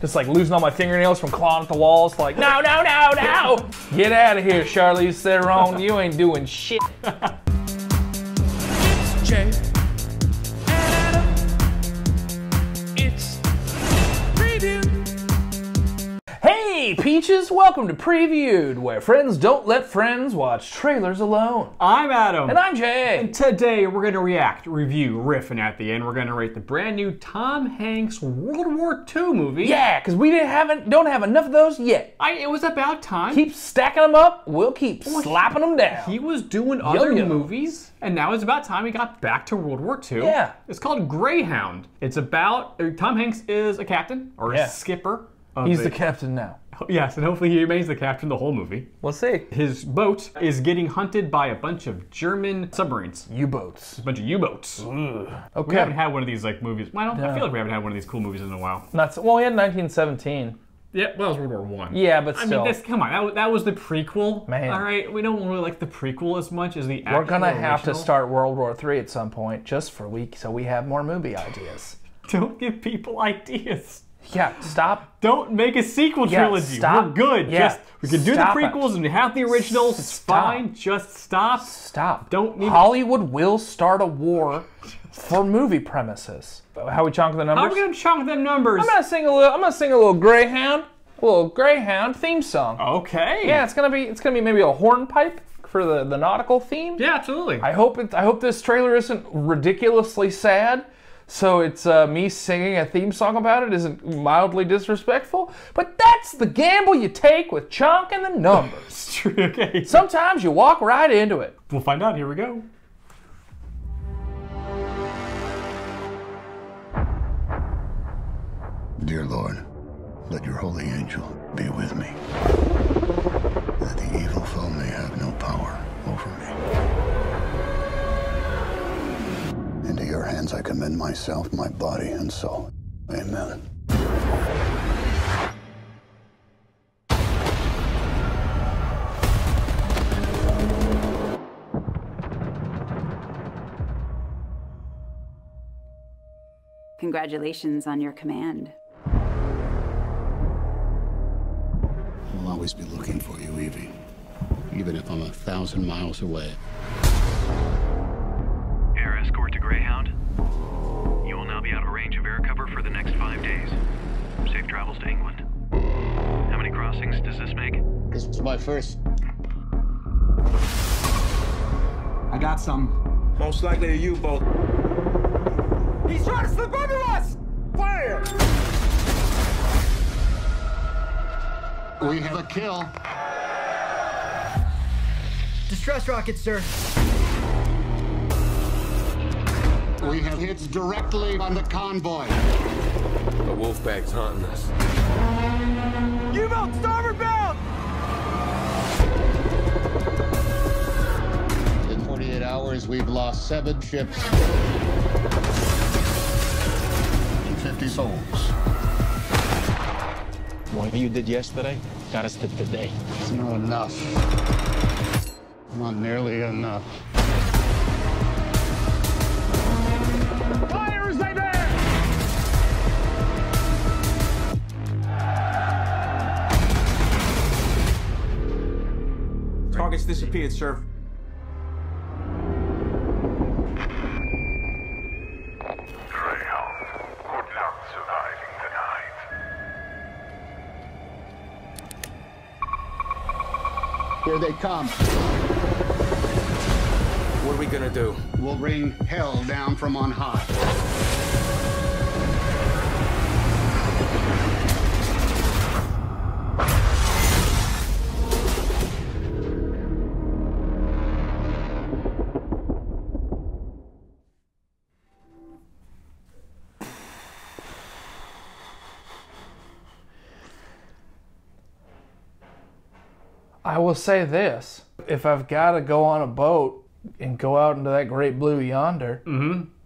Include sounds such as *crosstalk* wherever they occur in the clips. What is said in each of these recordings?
Just like losing all my fingernails from clawing at the walls. Like, no, no, no, no! Get out of here, Charlize Theron. You ain't doing shit. *laughs* Peaches, welcome to Preview'd, where friends don't let friends watch trailers alone. I'm Adam. And I'm Jay. And today we're going to react, review, riff, and at the end we're going to rate the brand new Tom Hanks World War II movie. Yeah, because we didn't haven't don't have enough of those yet. I, it was about time. Keep stacking them up, we'll keep slapping them down. he was doing other Yo-yo. movies, and now it's about time he got back to World War II. Yeah. It's called Greyhound. It's about uh, Tom Hanks is a captain or Yeah. a skipper. He's a- the captain now. *laughs* yes, and hopefully he remains the captain the whole movie. We'll see. His boat is getting hunted by a bunch of German submarines, U-boats. a bunch of U-boats. Okay. We haven't had one of these like movies. Well, I, don't, I feel like we haven't had one of these cool movies in a while. Not so, well, we had 1917. Yeah, well, it was World War One. Yeah, but still. I mean, this, come on, that, was- that was the prequel. Man. all right, we don't really like the prequel as much as the. We're gonna actual have to start World War Three at some point, just for a week, so we have more movie ideas. *laughs* Don't give people *laughs* ideas. Yeah, stop. Don't make a sequel Yeah, trilogy. stop. We're good. Yeah, Just we can do the stop it. prequels and have the originals. It's fine. Just stop. Stop. Don't need- Hollywood will start a war for movie premises. How we chunk the numbers? How are we gonna chunk the numbers? I'm gonna sing a little. I'm gonna sing a little Greyhound, a little Greyhound theme song. Okay. Yeah, it's gonna be. It's gonna be maybe a hornpipe for the the nautical theme. Yeah, absolutely. I hope it. I hope this trailer isn't ridiculously sad. So it's uh, me singing a theme song about it isn't mildly disrespectful, but that's the gamble you take with chunking the numbers. It's *laughs* true. Okay. Sometimes you walk right into it. We'll find out. Here we go. Dear Lord, let your holy angel be with me, that the evil foe may have no power over me. Hands I commend myself, my body, and soul. Amen. Congratulations on your command. I'll always be looking for you, Evie, even if I'm a thousand miles away. Air escort to Greyhound. You will now be out of range of air cover for the next five days. Safe travels to England. How many crossings does this make? This was my first. I got some. Most likely a U-boat. He's trying to slip under us! Fire! We have a kill. Distress rocket, sir. We have hits directly on the convoy. The Wolfpack's hunting us. U-boat starboard bound! In 48 hours, we've lost seven ships and 50 souls. What you did yesterday got us to today. It's not enough. Not nearly enough. Targets disappeared, sir. Greyhound, good luck surviving the night. Here they come. What are we gonna do? We'll bring hell down from on high. I will say this: if I've got to go on a boat and go out into that great blue yonder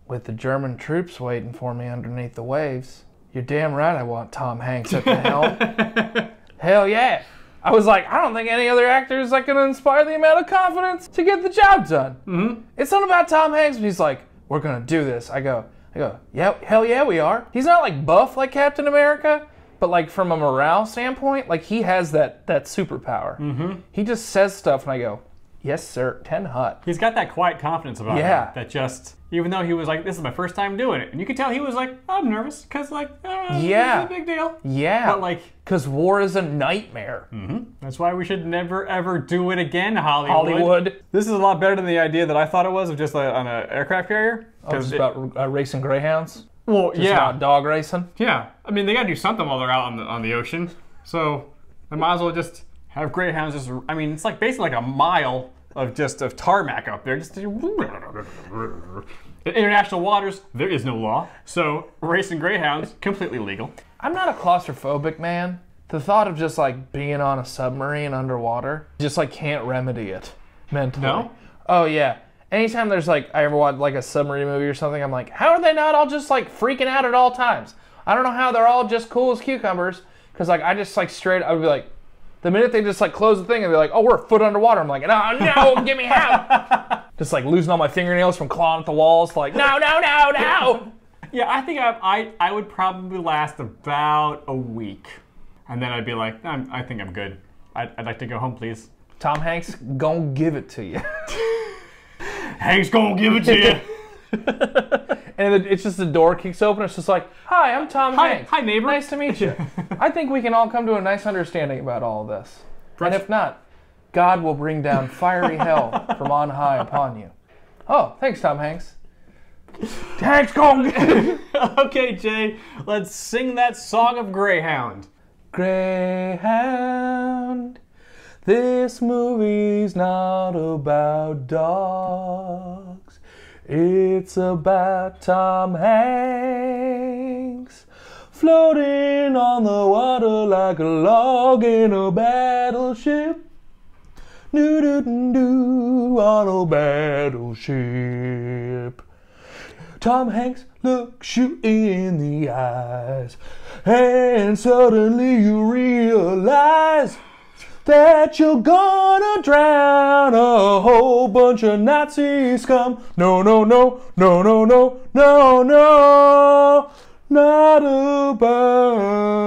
with the German troops waiting for me underneath the waves, you're damn right I want Tom Hanks at the helm. *laughs* Hell yeah! I was like, I don't think any other actor is like gonna inspire the amount of confidence to get the job done. Mm-hmm. It's not about Tom Hanks, but he's like, we're gonna do this. I go, I go, yeah, hell yeah, we are. He's not like buff like Captain America, but like from a morale standpoint, like he has that that superpower. Mm-hmm. He just says stuff, and I go, "Yes, sir." Ten hut. He's got that quiet confidence about Yeah. him that just, even though he was like, "This is my first time doing it," and you could tell he was like, "I'm nervous," because like, uh, Yeah. it's a big deal. Yeah. But like, because war is a nightmare. that's why we should never ever do it again, Hollywood. Hollywood. This is a lot better than the idea that I thought it was of just like, on an aircraft carrier. Oh, it's it- about uh, racing greyhounds. Well, Just yeah, not dog racing. yeah. I mean, they gotta do something while they're out on the on the ocean, so they might as well just have greyhounds. Just, I mean, it's like basically like a mile of just of tarmac up there. Just in international waters, there is no law, so racing greyhounds completely legal. I'm not a claustrophobic man. The thought of just like being on a submarine underwater just like can't remedy it mentally. No? Oh yeah. Anytime there's like I ever watch like a submarine movie or something, I'm like, how are they not all just like freaking out at all times? I don't know how they're all just cool as cucumbers. Cause like I just like straight I would be like, the minute they just like close the thing and be like, oh we're a foot underwater, I'm like, no, no, get me out. *laughs* just like losing all my fingernails from clawing at the walls, like, no, no, no, no. *laughs* Yeah, I think I, I, I would probably last about a week. And then I'd be like, I'm, I think I'm good. I'd, I'd like to go home, please. Tom Hanks gonna give it to you. *laughs* Hanks gonna give it to you. *laughs* And it's just the door kicks open. It's just like, "Hi, I'm Tom Hi- Hanks. hi, neighbor." Nice to meet you. *laughs* I think we can all come to a nice understanding about all of this. And if not, God will bring down fiery hell *laughs* from on high upon you." Oh, thanks, Tom Hanks. Hanks, go. okay, Jay, let's sing that song of Greyhound. Greyhound. This movie's not about dogs. It's about Tom Hanks floating on the water like a log in a battleship. Doo doo doo doo on a battleship. Tom Hanks looks you in the eyes, and suddenly you realize that you're gonna drown a whole bunch of Nazis come. No, no, no, no, no, no, no, no, not about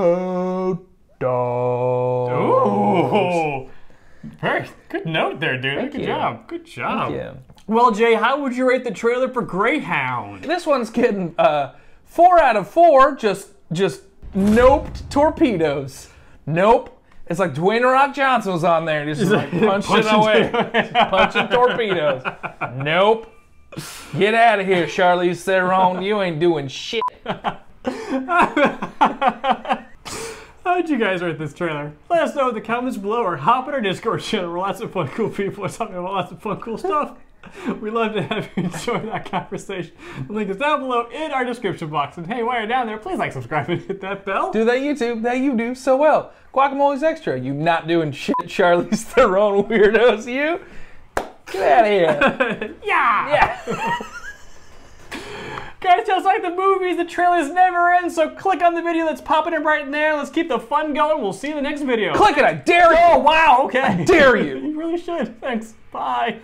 dogs. Ooh. Very good note there, dude. good you. job. Good job. you. Well, Jay, how would you rate the trailer for Greyhound? This one's getting uh, four out of four. Just, just noped torpedoes. Nope. It's like Dwayne Rock Johnson was on there, just like *laughs* punching away, *laughs* punching torpedoes. Nope. Get out of here, Charlize Theron. You ain't doing shit. *laughs* How'd you guys rate this trailer? Let us know in the comments below or hop in our Discord channel where lots of fun, cool people are talking about lots of fun, cool stuff. *laughs* We'd love to have you *laughs* enjoy that conversation. The link is down below in our description box. And hey, while you're down there, please like, subscribe, and hit that bell. Do that YouTube that you do so well. Guacamole's extra. You not doing shit, *laughs* Charlize Theron weirdos. You get out of here. Yeah! Yeah. Guys, just like the movies, the trailers never end, so click on the video that's popping up right there. Let's keep the fun going. We'll see you in the next video. Click it. I dare you. Oh, wow, okay. dare you. you really should. Thanks. Bye.